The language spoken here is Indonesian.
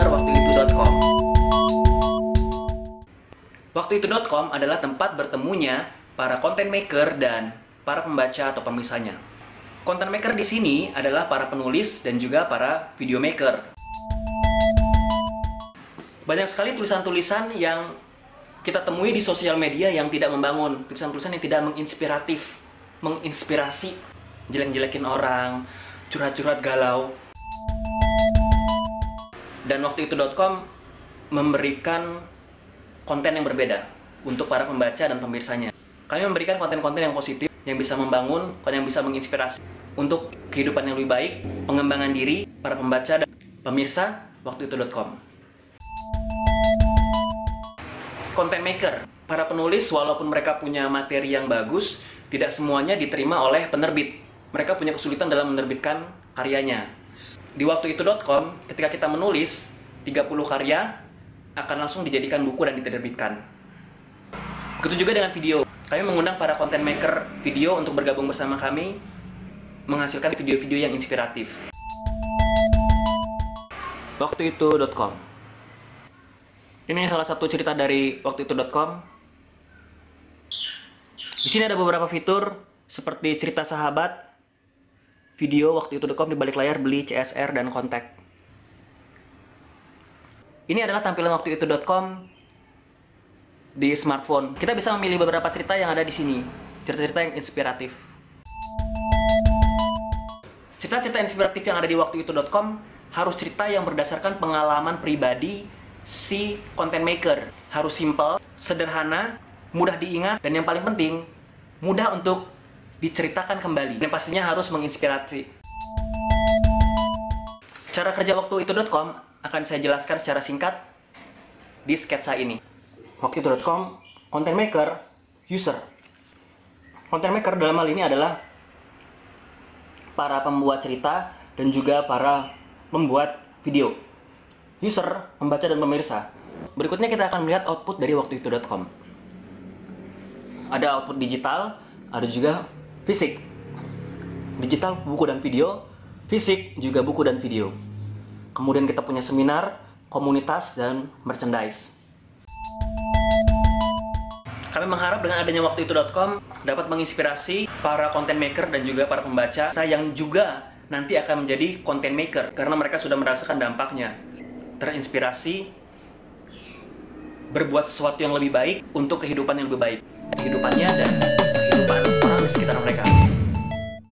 besarwaktuitu.com. Waktuitu.com adalah tempat bertemunya para content maker dan para pembaca atau pemisahnya. Content maker di sini adalah para penulis dan juga para video maker. Banyak sekali tulisan-tulisan yang kita temui di sosial media yang tidak membangun, tulisan-tulisan yang tidak menginspiratif, menginspirasi, jelek-jelekin orang, curhat-curhat galau, dan waktu itu.com memberikan konten yang berbeda untuk para pembaca dan pemirsanya. Kami memberikan konten-konten yang positif, yang bisa membangun, yang bisa menginspirasi untuk kehidupan yang lebih baik, pengembangan diri para pembaca dan pemirsa waktu itu.com. Content maker, para penulis walaupun mereka punya materi yang bagus, tidak semuanya diterima oleh penerbit. Mereka punya kesulitan dalam menerbitkan karyanya. Di waktu itu.com, ketika kita menulis 30 karya, akan langsung dijadikan buku dan diterbitkan. Begitu juga dengan video. Kami mengundang para content maker video untuk bergabung bersama kami menghasilkan video-video yang inspiratif. Waktu itu.com Ini salah satu cerita dari waktu itu.com. Di sini ada beberapa fitur seperti cerita sahabat, video waktu itu.com di balik layar beli CSR dan kontak. Ini adalah tampilan waktu itu.com di smartphone. Kita bisa memilih beberapa cerita yang ada di sini. Cerita-cerita yang inspiratif. Cerita-cerita inspiratif yang ada di waktu itu.com harus cerita yang berdasarkan pengalaman pribadi si content maker. Harus simple, sederhana, mudah diingat, dan yang paling penting, mudah untuk diceritakan kembali. Dan pastinya harus menginspirasi. Cara kerja waktu itu.com akan saya jelaskan secara singkat di sketsa ini. Waktu.com, content maker, user. Content maker dalam hal ini adalah para pembuat cerita dan juga para pembuat video. User, pembaca dan pemirsa. Berikutnya kita akan melihat output dari waktu.com. Ada output digital, ada juga fisik. Digital buku dan video, fisik juga buku dan video. Kemudian kita punya seminar, komunitas, dan merchandise. Kami mengharap dengan adanya waktu itu.com dapat menginspirasi para content maker dan juga para pembaca yang juga nanti akan menjadi content maker karena mereka sudah merasakan dampaknya. Terinspirasi berbuat sesuatu yang lebih baik untuk kehidupan yang lebih baik. Kehidupannya dan that I'm like